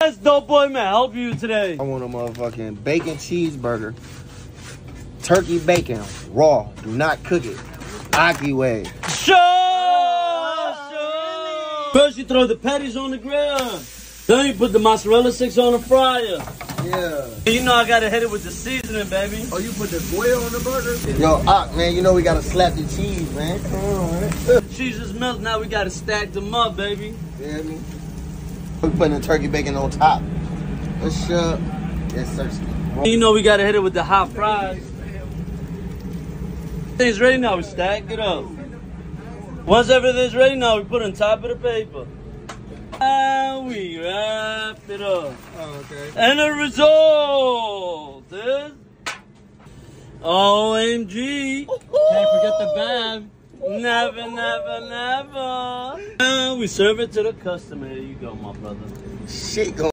That's Doeboy man. Help you today. I want a motherfucking bacon cheeseburger. Turkey bacon, raw. Do not cook it. Ocky way. Sure, sure. First you throw the patties on the grill. Then you put the mozzarella sticks on the fryer. Yeah. You know I gotta hit it with the seasoning, baby. Oh, you put the foil on the burger? Yo, Ock, man, you know we gotta slap the cheese, man. Come on, man. Cheese is melted. Now we gotta stack them up, baby. Feel me? We putting the turkey bacon on top. What's up? Yes, sir. You know we gotta hit it with the hot fries. Everything's ready now. We stack it up. Once everything's ready now, we put it on top of the paper. And we wrap it up. Oh, okay. And the result is OMG. Can't forget the band. Never, never, never. And we serve it to the customer. Here you go, my brother. Shit going